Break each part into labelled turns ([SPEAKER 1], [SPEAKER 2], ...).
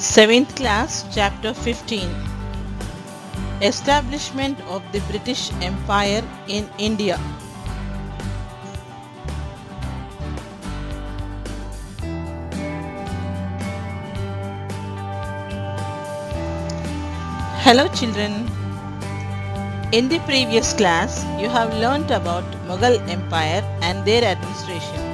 [SPEAKER 1] 7th class, chapter 15 Establishment of the British Empire in India. Hello, children. In the previous class, you have learnt about Mughal Empire and their administration.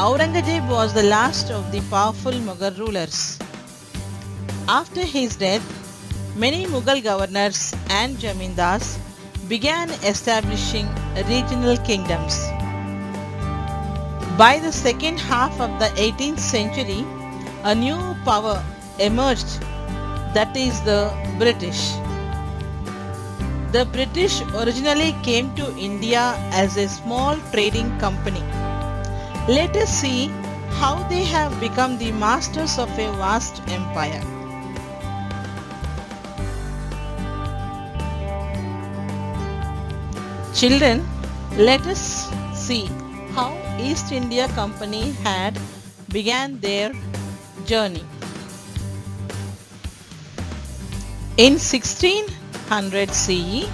[SPEAKER 1] Aurangzeb was the last of the powerful Mughal rulers. After his death, many Mughal governors and Jamindars began establishing regional kingdoms. By the second half of the 18th century, a new power emerged that is the British. The British originally came to India as a small trading company. Let us see how they have become the masters of a vast empire. Children, let us see how East India Company had began their journey. In 1600 CE,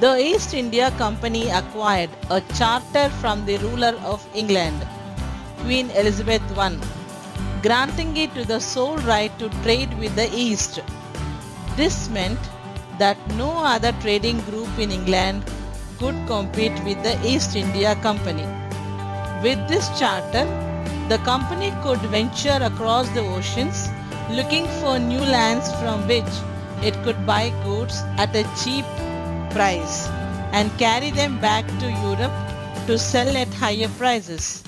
[SPEAKER 1] the East India Company acquired a charter from the ruler of England, Queen Elizabeth I, granting it to the sole right to trade with the East. This meant that no other trading group in England could compete with the East India Company. With this charter, the company could venture across the oceans looking for new lands from which it could buy goods at a cheap price and carry them back to Europe to sell at higher prices.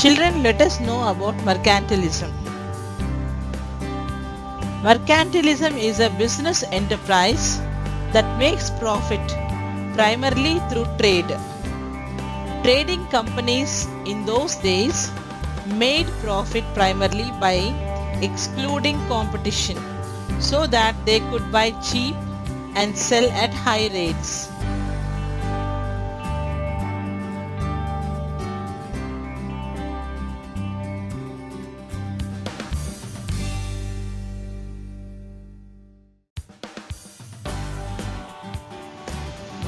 [SPEAKER 1] Children, let us know about mercantilism. Mercantilism is a business enterprise that makes profit primarily through trade. Trading companies in those days made profit primarily by excluding competition so that they could buy cheap and sell at high rates.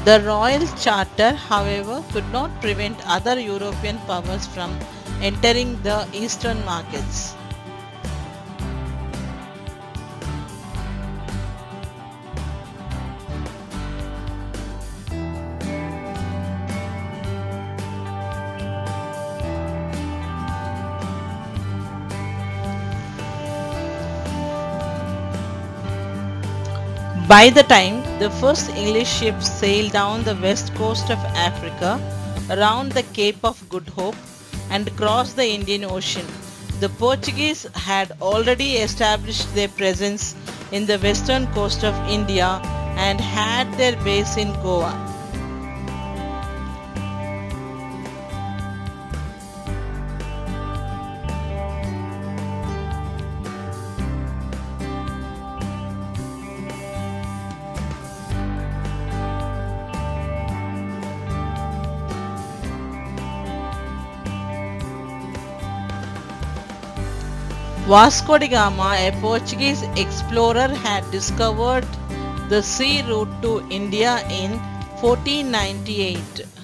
[SPEAKER 1] The Royal Charter, however, could not prevent other European powers from entering the eastern markets. By the time the first English ships sailed down the west coast of Africa around the Cape of Good Hope and crossed the Indian Ocean, the Portuguese had already established their presence in the western coast of India and had their base in Goa. Vasco da Gama, a Portuguese explorer, had discovered the sea route to India in 1498.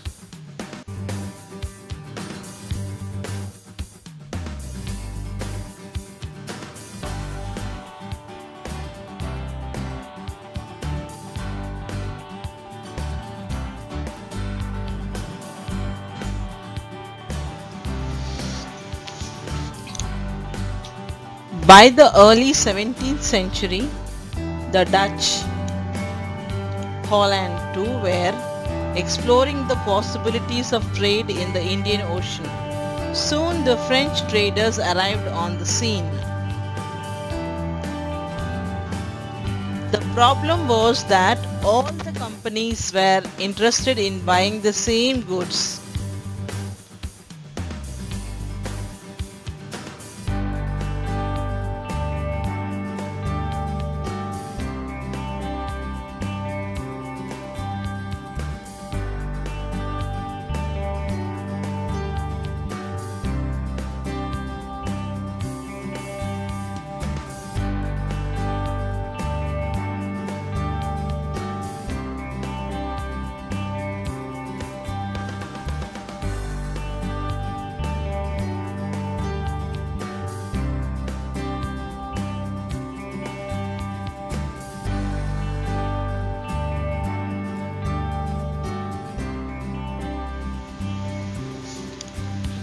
[SPEAKER 1] By the early 17th century, the Dutch, Holland too were exploring the possibilities of trade in the Indian Ocean. Soon the French traders arrived on the scene. The problem was that all the companies were interested in buying the same goods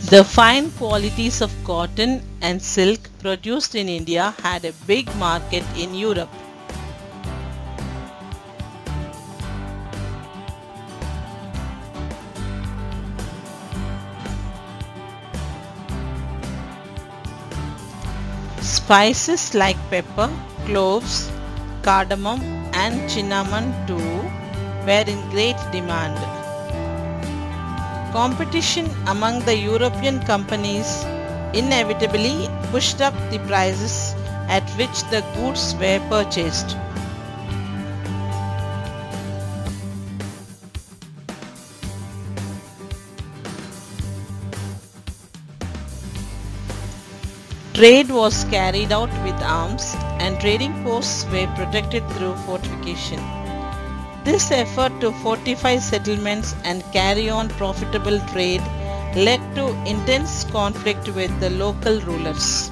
[SPEAKER 1] The fine qualities of cotton and silk produced in India had a big market in Europe. Spices like pepper, cloves, cardamom and cinnamon too were in great demand. Competition among the European companies inevitably pushed up the prices at which the goods were purchased. Trade was carried out with arms and trading posts were protected through fortification. This effort to fortify settlements and carry on profitable trade led to intense conflict with the local rulers.